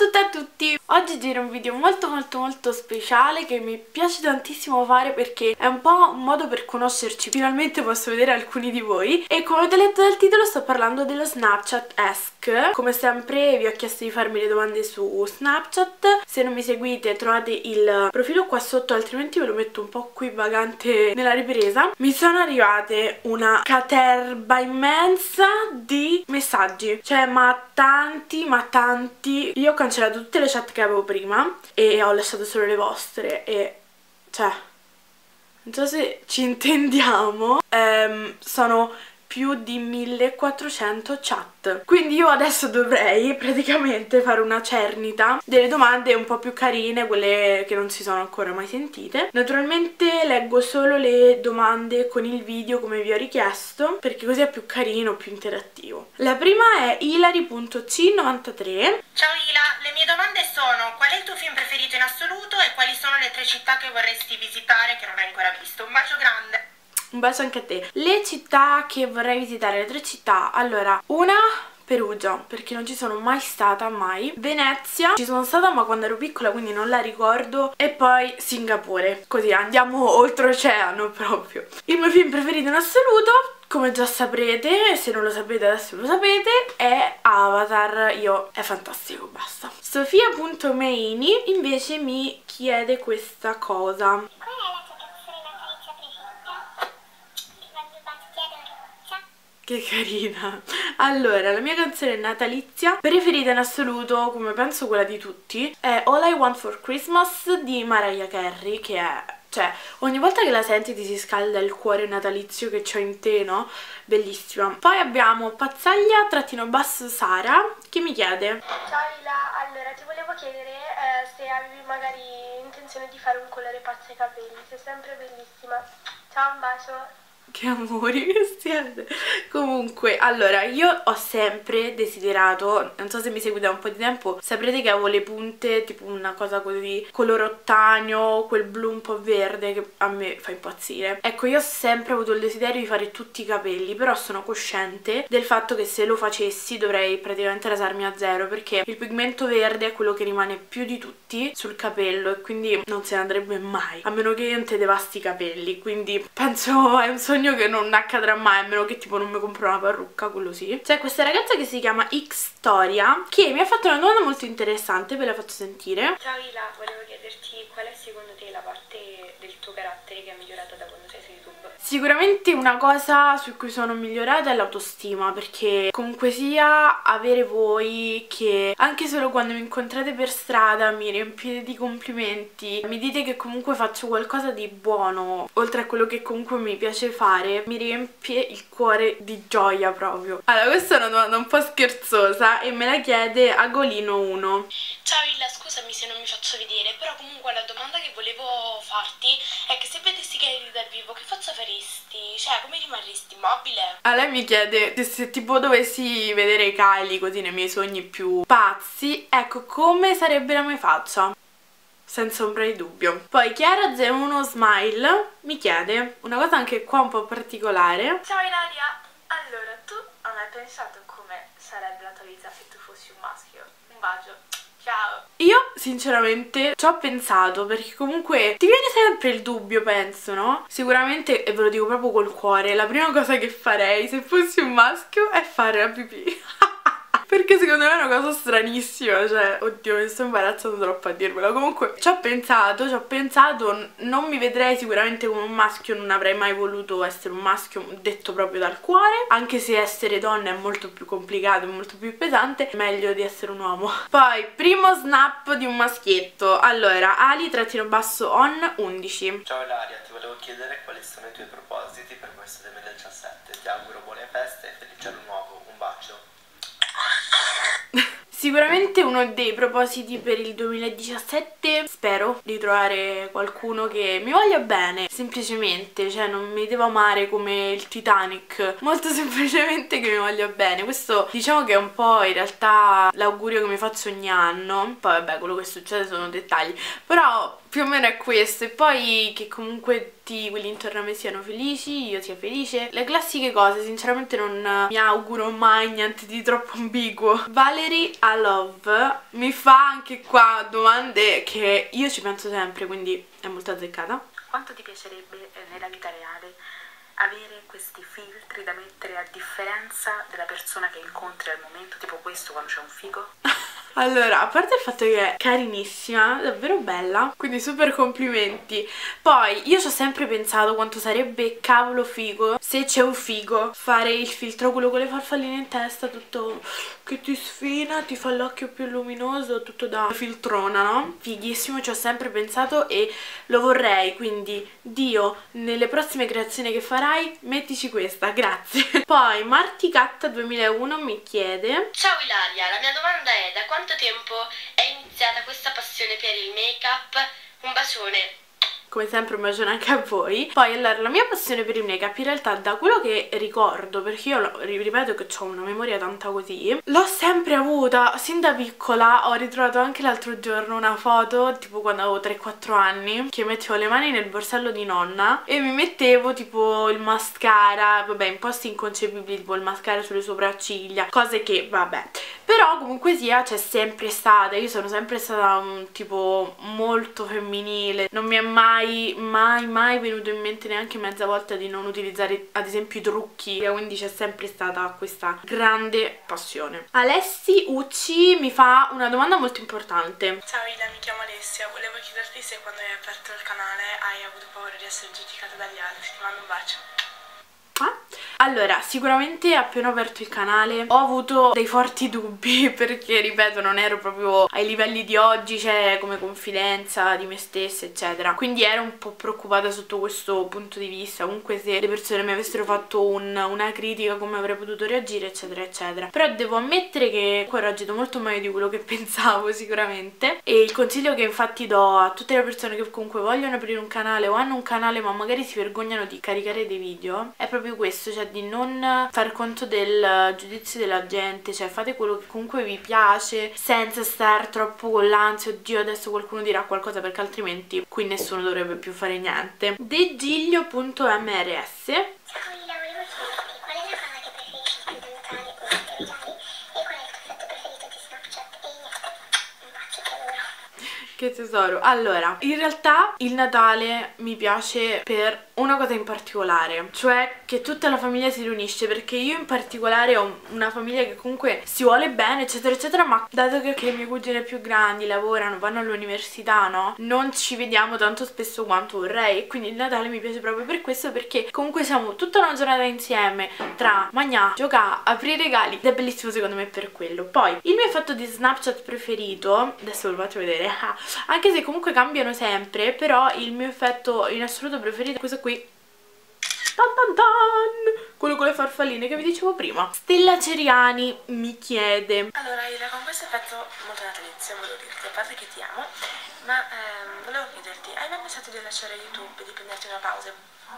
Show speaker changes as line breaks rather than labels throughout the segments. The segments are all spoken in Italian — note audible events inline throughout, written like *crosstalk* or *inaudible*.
tutte e a tutti! Oggi giro un video molto molto molto speciale che mi piace tantissimo fare perché è un po' un modo per conoscerci, finalmente posso vedere alcuni di voi e come avete letto dal titolo sto parlando dello Snapchat Ask. Come sempre vi ho chiesto di farmi le domande su Snapchat, se non mi seguite trovate il profilo qua sotto altrimenti ve lo metto un po' qui vagante nella ripresa. Mi sono arrivate una caterba immensa di messaggi, cioè ma tanti ma tanti. Io ho cancellato tutte le chat che avevo prima e ho lasciato solo le vostre e cioè non so se ci *laughs* intendiamo. Ehm, sono più di 1400 chat quindi io adesso dovrei praticamente fare una cernita delle domande un po' più carine quelle che non si sono ancora mai sentite naturalmente leggo solo le domande con il video come vi ho richiesto perché così è più carino, più interattivo la prima è hilary.c93
Ciao Ila, le mie domande sono qual è il tuo film preferito in assoluto e quali sono le tre città che vorresti visitare che non hai ancora visto? Un bacio grande!
Un bacio anche a te. Le città che vorrei visitare, le tre città. Allora, una Perugia, perché non ci sono mai stata, mai. Venezia, ci sono stata ma quando ero piccola quindi non la ricordo. E poi Singapore, così andiamo *laughs* oltreoceano proprio. Il mio film preferito in assoluto, come già saprete, se non lo sapete adesso lo sapete, è Avatar. Io, è fantastico, basta. Sofia.meini invece mi chiede questa cosa. Che carina. Allora, la mia canzone natalizia preferita in assoluto, come penso quella di tutti È All I Want For Christmas di Mariah Carey Che è, cioè, ogni volta che la senti ti si scalda il cuore natalizio che c'ho in te, no? Bellissima. Poi abbiamo Pazzaglia, trattino basso Sara. Che mi chiede?
Ciao Ila, allora ti volevo chiedere eh, se avevi magari intenzione di fare un colore pazzo ai capelli. Sei sempre bellissima. Ciao, un bacio
che amori *laughs* che siete. Comunque, allora, io ho sempre desiderato Non so se mi seguite da un po' di tempo Saprete che avevo le punte, tipo una cosa così Color ottanio, quel blu un po' verde Che a me fa impazzire. Ecco, io ho sempre avuto il desiderio di fare tutti i capelli Però sono cosciente del fatto che se lo facessi Dovrei praticamente rasarmi a zero Perché il pigmento verde è quello che rimane più di tutti Sul capello E quindi non se ne andrebbe mai A meno che non te devasti i capelli Quindi penso *laughs* è un sogno sogno che non accadrà mai a meno che tipo non mi compro una parrucca, quello sì. C'è questa ragazza che si chiama Xtoria che mi ha fatto una domanda molto interessante, ve la faccio sentire.
Ciao Ila, volevo chiederti qual è secondo te la parte del tuo carattere che ha migliorato da quando?
Sicuramente una cosa su cui sono migliorata è l'autostima perché comunque sia avere voi che anche solo quando mi incontrate per strada mi riempite di complimenti, mi dite che comunque faccio qualcosa di buono oltre a quello che comunque mi piace fare, mi riempie il cuore di gioia proprio. Allora questa è una domanda un po' scherzosa e me la chiede Agolino1.
Ciao Illa, scusami se non mi faccio vedere, però comunque la domanda che volevo farti è che se vedessi Gary dal vivo che faccia faresti? Cioè, come rimarresti immobile?
A lei mi chiede se, se tipo dovessi vedere Kylie così nei miei sogni più pazzi, ecco, come sarebbe la mia faccia? Senza ombra di dubbio. Poi Chiara 01 Smile mi chiede una cosa anche qua un po' particolare.
Ciao Ilaria, allora tu hai mai pensato come sarebbe la tua vita se tu fossi un maschio? Un bacio. Ciao!
Io sinceramente ci ho pensato perché comunque ti viene sempre il dubbio penso no? Sicuramente e ve lo dico proprio col cuore la prima cosa che farei se fossi un maschio è fare la pipì *laughs* perché secondo me è una cosa stranissima Cioè, oddio, mi sto imbarazzando troppo a dirvelo. Comunque, ci ho pensato, ci ho pensato Non mi vedrei sicuramente come un maschio Non avrei mai voluto essere un maschio Detto proprio dal cuore. Anche se essere donna è molto più complicato Molto più pesante Meglio di essere un uomo. *laughs* Poi, primo snap di un maschietto. Allora, ali trattino basso on 11
Ciao Ilaria, ti volevo chiedere quali sono i tuoi propositi per questo 2017 Ti auguro buone feste e felice anno nuovo Un bacio
Sicuramente uno dei propositi per il 2017 spero di trovare qualcuno che mi voglia bene, semplicemente, cioè non mi devo amare come il Titanic, molto *laughs* semplicemente che mi voglia bene. Questo diciamo che è un po' in realtà l'augurio che mi faccio ogni anno, poi vabbè quello che succede sono dettagli, però più o meno è questo. E poi che comunque tutti quelli intorno a me siano felici, io sia felice. Le classiche cose, sinceramente non mi auguro mai niente di troppo ambiguo. Valerie a Love mi fa anche qua domande che io ci penso sempre, quindi è molto azzeccata.
Quanto ti piacerebbe eh, nella vita reale avere questi filtri da mettere a differenza della persona che incontri al momento, tipo questo quando c'è un figo? *laughs*
Allora, a parte il fatto che è carinissima, davvero bella, quindi super complimenti. Poi, io ci ho sempre pensato quanto sarebbe cavolo figo, se c'è un figo, fare il filtro, quello con le farfalline in testa, tutto che ti sfina, ti fa l'occhio più luminoso, tutto da filtrona, no? Fighissimo, ci ho sempre pensato e lo vorrei, quindi Dio, nelle prossime creazioni che farai, mettici questa, grazie. *laughs* Poi, Marty Catta 2001 mi chiede...
Ciao Ilaria, la mia domanda è da quanto tempo è iniziata questa passione per il make-up? Un bacione.
Come sempre un bacione anche a voi. Poi allora la mia passione per il make up in realtà da quello che ricordo perché io ripeto che ho una memoria tanta così l'ho sempre avuta. Sin da piccola ho ritrovato anche l'altro giorno una foto tipo quando avevo 3-4 anni che mettevo le mani nel borsello di nonna e mi mettevo tipo il mascara vabbè in posti inconcepibili tipo il mascara sulle sopracciglia cose che vabbè però comunque sia c'è sempre stata io sono sempre stata un tipo molto femminile. Non mi è mai mai mai venuto in mente neanche mezza volta di non utilizzare ad esempio i trucchi. Quindi c'è sempre stata questa grande passione. Alessi Ucci mi fa una domanda molto importante.
Ciao Ila mi chiamo Alessia. Volevo chiederti se quando hai aperto il canale hai avuto paura di essere giudicata dagli altri. Ti mando un bacio
allora, sicuramente appena ho aperto il canale ho avuto dei forti dubbi *laughs* perché, ripeto, non ero proprio ai livelli di oggi, cioè come confidenza di me stessa, eccetera. Quindi ero un po' preoccupata sotto questo punto di vista, comunque se le persone mi avessero fatto un, una critica come avrei potuto reagire, eccetera, eccetera. Però devo ammettere che ho reagito molto meglio di quello che *laughs* pensavo sicuramente e il consiglio che infatti do a tutte le persone che comunque vogliono aprire un canale o hanno un canale ma magari si vergognano di caricare dei video è proprio questo, cioè di non far conto del giudizio della gente, cioè fate quello che comunque vi piace senza star troppo con l'ansia, oddio adesso qualcuno dirà qualcosa perché altrimenti qui nessuno dovrebbe più fare niente. Degiglio.mrs Che tesoro. Allora, in realtà il Natale mi piace per una cosa in particolare, cioè che tutta la famiglia si riunisce perché io in particolare ho una famiglia che comunque si vuole bene eccetera eccetera ma dato che le mie cugine più grandi lavorano, vanno all'università no, non ci vediamo tanto spesso quanto vorrei e quindi il Natale mi piace proprio per questo perché comunque siamo tutta una giornata insieme tra mangiare, giocare, aprire regali ed è bellissimo secondo me per quello poi il mio effetto di Snapchat preferito adesso ve lo faccio vedere *laughs* anche se comunque cambiano sempre però il mio effetto in assoluto preferito è questo qui. Tan tan tan! Quello con le farfalline che vi dicevo prima. Stella Ceriani mi chiede.
Allora Ira con questo effetto molto natalizio volevo dirti a parte che ti amo ma ehm, volevo chiederti hai mai pensato di lasciare YouTube di prenderti una pausa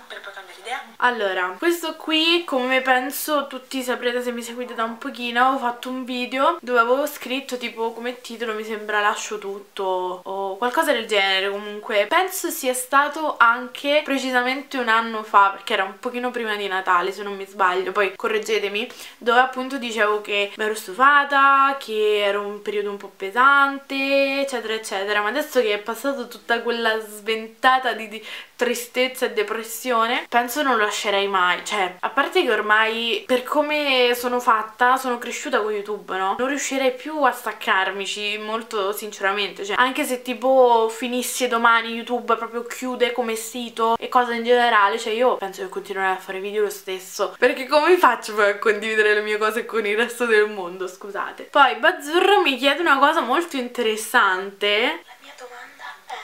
per poi cambiare idea?
Allora, questo qui, come penso tutti saprete se mi seguite da un pochino, ho fatto un video dove avevo scritto tipo come titolo mi sembra lascio tutto o qualcosa del genere comunque. Penso sia stato anche precisamente un anno fa, perché era un pochino prima di Natale se non mi sbaglio, poi correggetemi, dove appunto dicevo che mi ero stufata, che era un periodo un po' pesante, eccetera eccetera, ma adesso che è passato tutta quella sventata di, di tristezza e depressione, penso non lo lascerei mai. Cioè, a parte che ormai per come sono fatta, sono cresciuta con YouTube, no? Non riuscirei più a staccarmici, molto sinceramente. Cioè, anche se tipo finissi domani YouTube proprio chiude come sito e cose in generale, cioè io penso che continuerò a fare video lo stesso. Perché come faccio poi a condividere le mie cose con il resto del mondo, scusate. Poi Bazzurro mi chiede una cosa molto interessante.
La mia domanda è,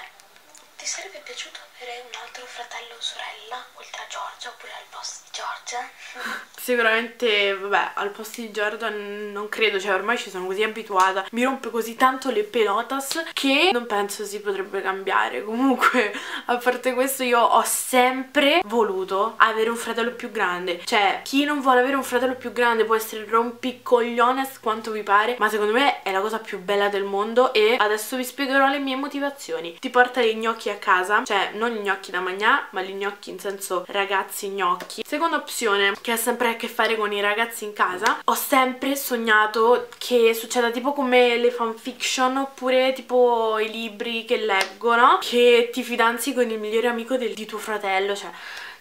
ti sarebbe piaciuto
avere un altro fratello o sorella, oltre a Giorgia, oppure al posto di Giorgia. *laughs*
Sicuramente, vabbè, al posto di Jordan non credo, cioè ormai ci sono così abituata, mi rompe così tanto le pelotas che non penso si potrebbe cambiare. Comunque, a parte questo, io ho sempre voluto avere un fratello più grande. Cioè, chi non vuole avere un fratello più grande può essere rompicogliones quanto vi pare, ma secondo me è la cosa più bella del mondo e adesso vi spiegherò le mie motivazioni. Ti porta gli gnocchi a casa, cioè non gli gnocchi da mangiare, ma gli gnocchi in senso ragazzi gnocchi. Seconda opzione, che ha sempre a che fare con i ragazzi in casa, ho sempre sognato che succeda tipo come le fanfiction oppure tipo i libri che leggono, che ti fidanzi con il migliore amico del, di tuo fratello, cioè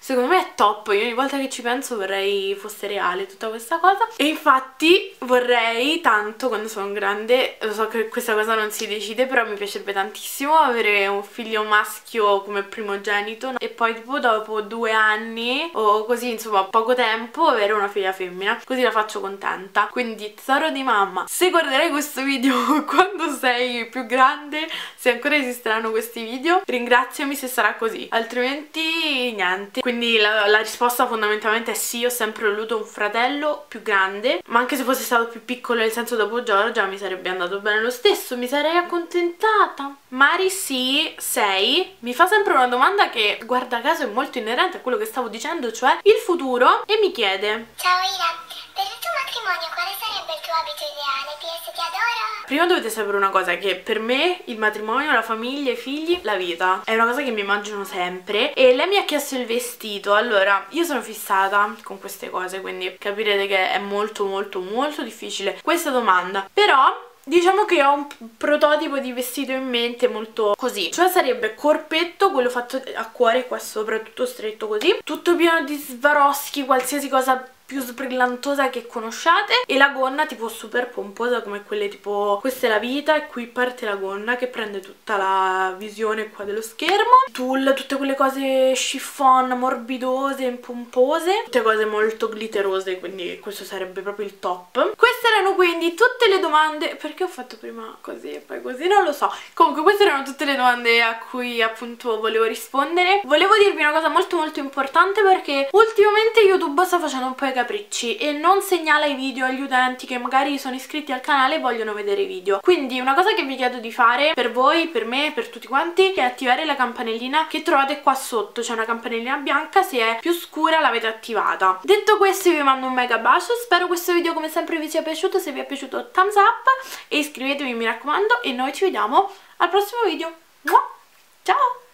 Secondo me è top, io ogni volta che ci penso vorrei fosse reale tutta questa cosa. E infatti vorrei tanto quando sono grande, lo so che questa cosa non si decide però mi piacerebbe tantissimo avere un figlio maschio come primogenito e poi tipo dopo due anni o così insomma poco tempo avere una figlia femmina, così la faccio contenta. Quindi tesoro di mamma, se guarderai questo video *laughs* quando sei più grande, se ancora esisteranno questi video, ringraziami se sarà così, altrimenti niente. Quindi quindi la, la, risposta fondamentalmente è sì, ho sempre voluto un fratello più grande, ma anche se fosse stato più piccolo nel senso dopo Giorgia mi sarebbe andato bene lo stesso, mi sarei accontentata. Mari sì, sei, mi fa sempre una domanda che guarda caso è molto inerente a quello che stavo dicendo, cioè il futuro, e mi chiede.
Ciao tuo matrimonio quale sarebbe il tuo abito ideale? PS ti adoro?
Prima dovete sapere una cosa, che per me il matrimonio, la famiglia, i figli, la vita è una cosa che mi immagino sempre e lei mi ha chiesto il vestito, allora io sono fissata con queste cose, quindi capirete che è molto molto molto difficile questa domanda, però Diciamo che ho un prototipo di vestito in mente molto così Cioè sarebbe corpetto, quello fatto a cuore qua sopra, tutto stretto così Tutto pieno di svaroschi, qualsiasi cosa più sbrillantosa che conosciate e la gonna tipo super pomposa come quelle tipo questa è la vita e qui parte la gonna che prende tutta la visione qua dello schermo. Tulle, tutte quelle cose chiffon morbidose, pompose tutte cose molto glitterose quindi questo sarebbe proprio il top. Queste erano quindi tutte le domande perché ho fatto prima così e poi così non lo so. Comunque queste erano tutte le domande a cui appunto volevo rispondere. Volevo dirvi una cosa molto molto importante perché ultimamente youtube sta facendo un po' capricci e non segnala i video agli utenti che magari sono iscritti al canale e vogliono vedere i video. Quindi una cosa che vi chiedo di fare per voi, per me, per tutti quanti è attivare la campanellina che trovate qua sotto. C'è una campanellina bianca se è più scura l'avete attivata. Detto questo vi mando un mega bacio. Spero questo video come sempre vi sia piaciuto. Se vi è piaciuto thumbs up e iscrivetevi mi raccomando e noi ci vediamo al prossimo video. Ciao